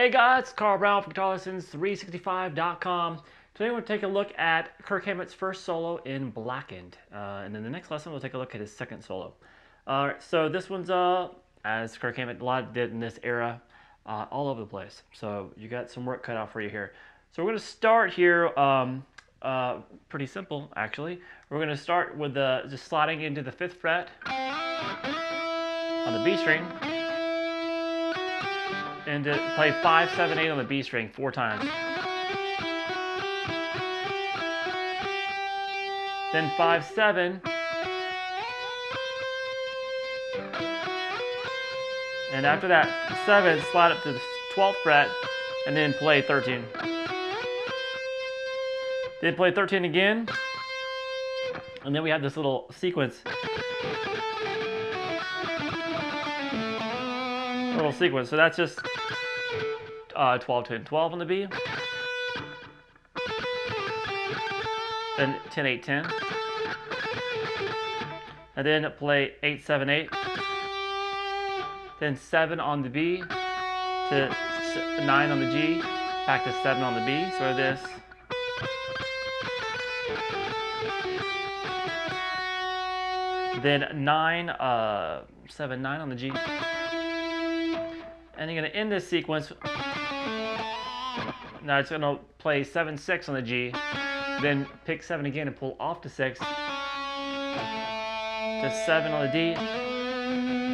Hey guys, it's Carl Brown from GuitarLessons365.com. Today we're going to take a look at Kirk Hammett's first solo in Blackened. Uh, and then the next lesson we'll take a look at his second solo. Alright, so this one's, uh, as Kirk Hammett a lot did in this era, uh, all over the place. So you got some work cut out for you here. So we're going to start here, um, uh, pretty simple actually. We're going to start with the, just sliding into the 5th fret on the B string and to play 5, 7, 8 on the B string four times. Then 5, 7. And after that, 7, slide up to the 12th fret, and then play 13. Then play 13 again, and then we have this little sequence. Little sequence. So that's just uh, 12, 10, 12 on the B. Then 10, 8, 10. And then play 8, 7, 8. Then 7 on the B to 9 on the G. Back to 7 on the B. So this. Then 9, uh, 7, 9 on the G. And you're to end this sequence. Now it's to play 7 6 on the G, then pick 7 again and pull off to 6, to 7 on the D,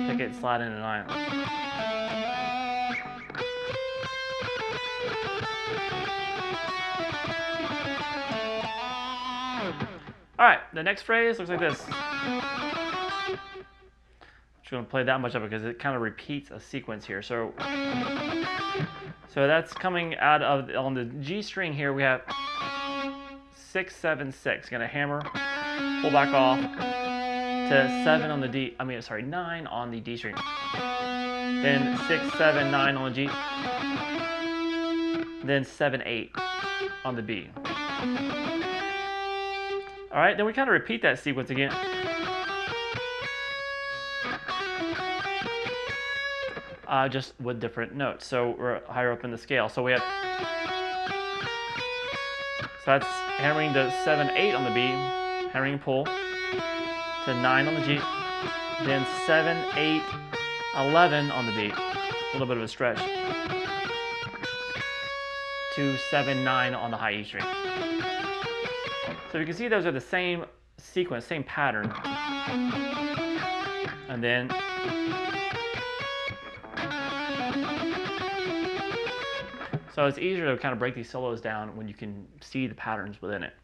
pick it, slide into 9. Alright, the next phrase looks like this just going to play that much of it because it kind of repeats a sequence here. So, so that's coming out of on the G string here. We have six, seven, six. Going to hammer, pull back off to seven on the D. I mean, sorry, nine on the D string. Then six, seven, nine on the G. Then seven, eight on the B. All right, then we kind of repeat that sequence again. Uh, just with different notes. So we're higher up in the scale. So we have, so that's hammering the 7, 8 on the B, hammering pull to 9 on the G, then 7, 8, 11 on the B, a little bit of a stretch, to 7, 9 on the high E string. So you can see those are the same sequence, same pattern. And then So it's easier to kind of break these solos down when you can see the patterns within it.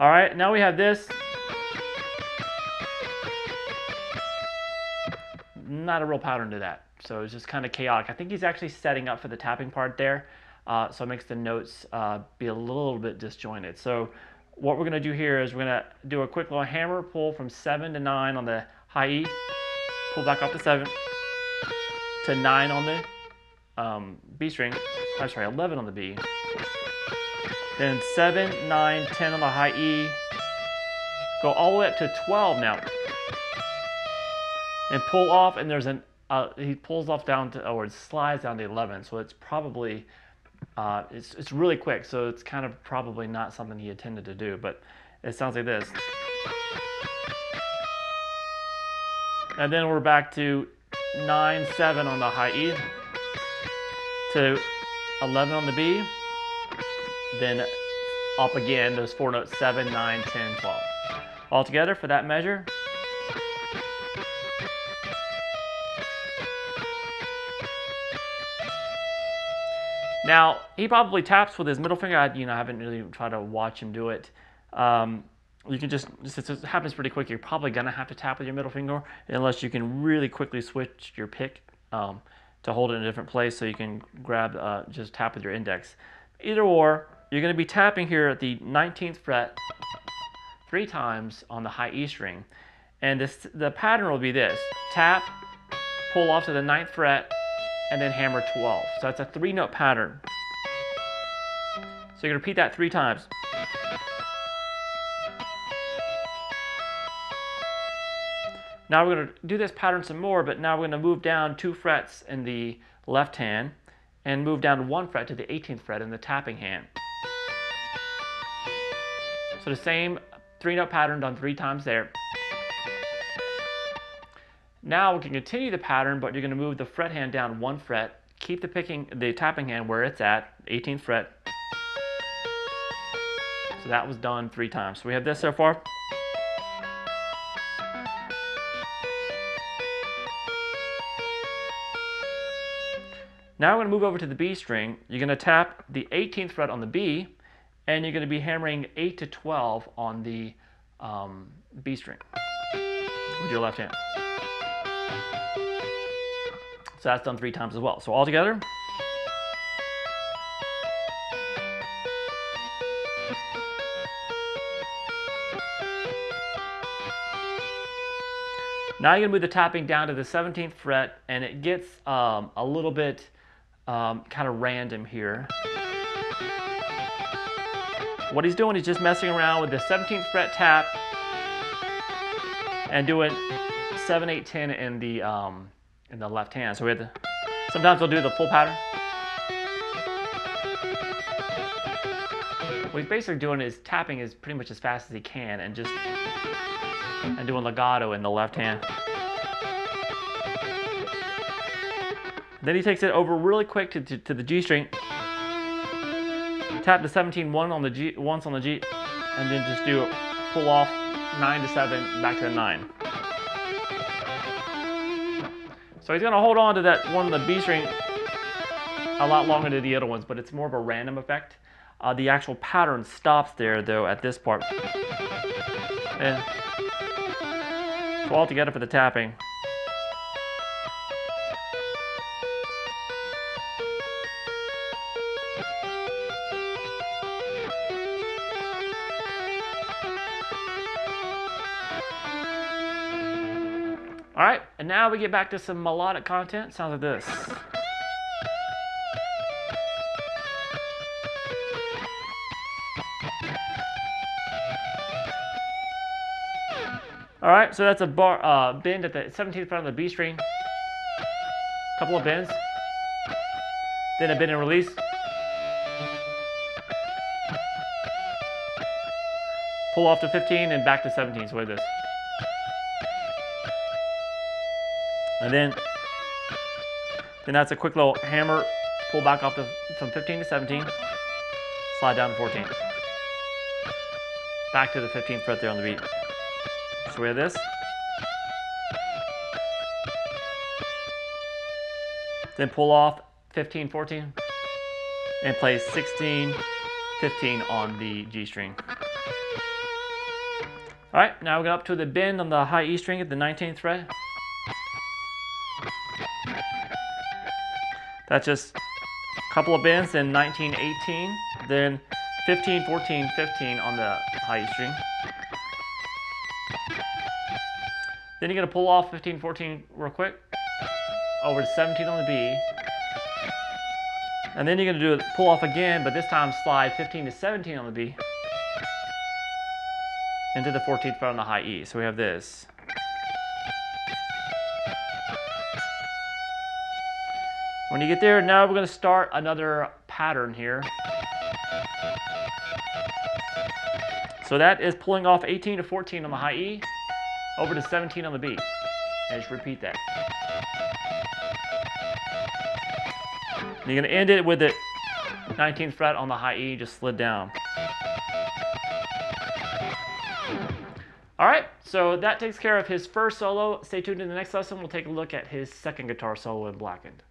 All right, now we have this. Not a real pattern to that. So it's just kind of chaotic. I think he's actually setting up for the tapping part there. Uh, so it makes the notes uh, be a little bit disjointed. So what we're going to do here is we're going to do a quick little hammer pull from 7 to 9 on the high E, pull back up to 7, to 9 on the um, B string, I'm sorry, 11 on the B. Then 7, 9, 10 on the high E. Go all the way up to 12 now. And pull off, and there's an, uh, he pulls off down to, or it slides down to 11. So it's probably, uh, it's, it's really quick. So it's kind of probably not something he intended to do, but it sounds like this. And then we're back to 9, 7 on the high E to 11 on the B, then up again, those four notes, 7, 9, 10, 12. All together for that measure. Now, he probably taps with his middle finger. I, you know, I haven't really tried to watch him do it. Um, you can just, just, it happens pretty quick. You're probably going to have to tap with your middle finger unless you can really quickly switch your pick. Um, to hold it in a different place so you can grab, uh, just tap with your index. Either or, you're going to be tapping here at the 19th fret three times on the high E string. And this, the pattern will be this, tap, pull off to the 9th fret, and then hammer 12. So it's a three note pattern. So you're going to repeat that three times. Now we're going to do this pattern some more, but now we're going to move down two frets in the left hand and move down one fret to the 18th fret in the tapping hand. So the same three note pattern done three times there. Now we can continue the pattern, but you're going to move the fret hand down one fret, keep the picking, the tapping hand where it's at, 18th fret. So that was done three times. So we have this so far. Now we're going to move over to the B string. You're going to tap the 18th fret on the B, and you're going to be hammering 8 to 12 on the um, B string with your left hand. So that's done three times as well. So all together. Now you're going to move the tapping down to the 17th fret, and it gets um, a little bit um, kind of random here. What he's doing is just messing around with the 17th fret tap and doing 7, 8, 10 in the, um, in the left hand. So we have sometimes we'll do the full pattern. What he's basically doing is tapping as pretty much as fast as he can and just and doing legato in the left hand. Then he takes it over really quick to, to, to the G string. Tap the 17 one on the G once on the G, and then just do a pull off nine to seven back to the nine. So he's gonna hold on to that one on the B string a lot longer than the other ones, but it's more of a random effect. Uh, the actual pattern stops there though at this part. So all together for the tapping. And now we get back to some melodic content. Sounds like this. All right, so that's a bar uh, bend at the 17th fret on the B string. Couple of bends. Then a bend and release. Pull off to 15 and back to 17. So like this. And then, then that's a quick little hammer, pull back off to, from 15 to 17, slide down to 14. Back to the 15th fret there on the beat. So we have this. Then pull off 15, 14, and play 16, 15 on the G string. All right, now we go up to the bend on the high E string at the 19th fret. That's just a couple of bends in 1918, then 15, 14, 15 on the high E string. Then you're gonna pull off 15, 14 real quick, over to 17 on the B. And then you're gonna do it, pull off again, but this time slide 15 to 17 on the B. Into the 14th fret on the high E. So we have this. When you get there, now we're going to start another pattern here. So that is pulling off 18 to 14 on the high E, over to 17 on the B. And just repeat that. And you're going to end it with the 19th fret on the high E, just slid down. All right, so that takes care of his first solo. Stay tuned in the next lesson. We'll take a look at his second guitar solo in Blackened.